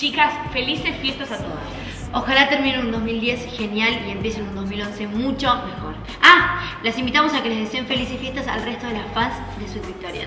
Chicas, felices fiestas a todas. Ojalá termine un 2010 genial y empiece un 2011 mucho mejor. Ah, las invitamos a que les deseen felices fiestas al resto de las fans de Sweet victoria.